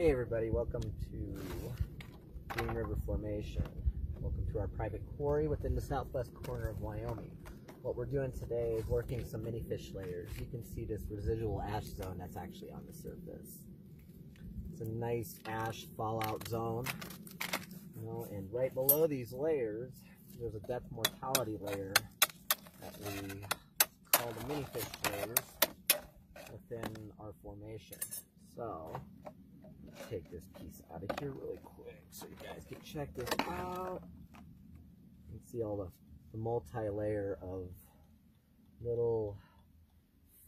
Hey everybody, welcome to Green River Formation. Welcome to our private quarry within the southwest corner of Wyoming. What we're doing today is working some mini fish layers. You can see this residual ash zone that's actually on the surface. It's a nice ash fallout zone. You know, and right below these layers, there's a depth mortality layer that we call the mini fish layers within our formation. So, take this piece out of here really quick so you guys can check this out. You can see all the, the multi-layer of little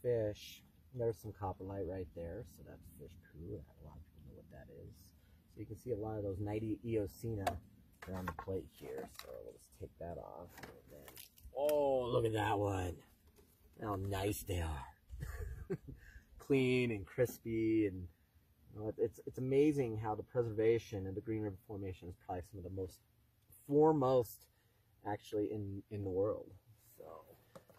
fish. There's some coprolite right there, so that's fish poo. A lot of people know what that is. So you can see a lot of those Knightia eocaena around the plate here. So let's take that off. Then, oh, look at that one. How nice they are. Clean and crispy and it's it's amazing how the preservation of the Green River Formation is probably some of the most foremost actually in in the world. So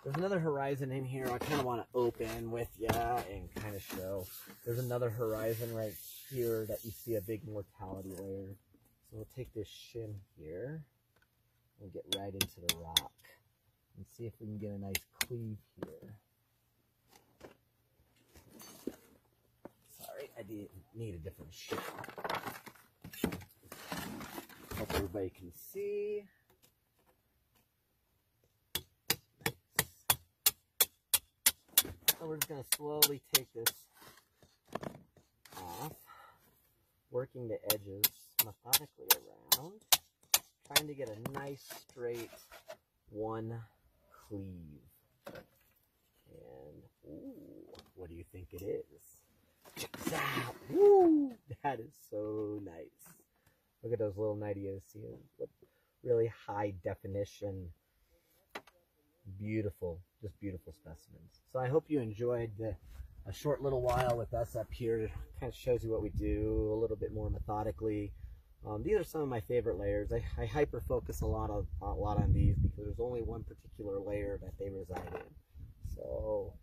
there's another horizon in here. I kind of want to open with you and kind of show. There's another horizon right here that you see a big mortality layer. So we'll take this shim here and get right into the rock and see if we can get a nice cleave here. Did need a different shim. Hope everybody can see. So we're just going to slowly take this off, working the edges methodically around, trying to get a nice straight one cleave. And, ooh, what do you think it is? Woo! That is so nice. Look at those little nidioceans. What really high definition, beautiful, just beautiful specimens. So I hope you enjoyed the, a short little while with us up here. It kind of shows you what we do a little bit more methodically. Um, these are some of my favorite layers. I, I hyper focus a lot of a lot on these because there's only one particular layer that they reside in. So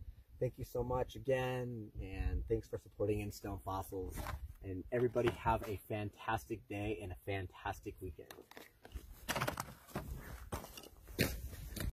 thank you so much again, and thanks for supporting In Stone Fossils. And everybody have a fantastic day and a fantastic weekend.